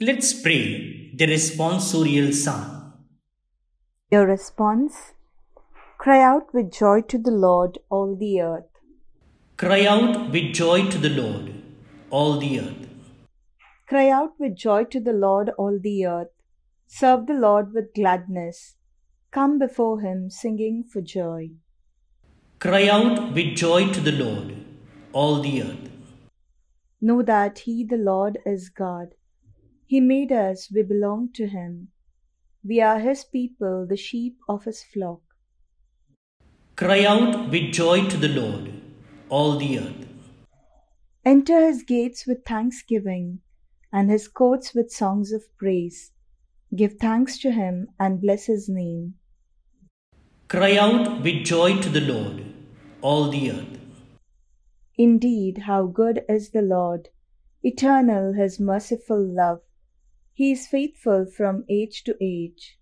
Let's pray the responsorial psalm. Your response Cry out with joy to the Lord, all the earth. Cry out with joy to the Lord, all the earth. Cry out with joy to the Lord, all the earth. Serve the Lord with gladness. Come before him singing for joy. Cry out with joy to the Lord, all the earth. Know that he, the Lord, is God. He made us, we belong to him. We are his people, the sheep of his flock. Cry out with joy to the Lord, all the earth. Enter his gates with thanksgiving and his courts with songs of praise. Give thanks to him and bless his name. Cry out with joy to the Lord, all the earth. Indeed, how good is the Lord! Eternal his merciful love. He is faithful from age to age.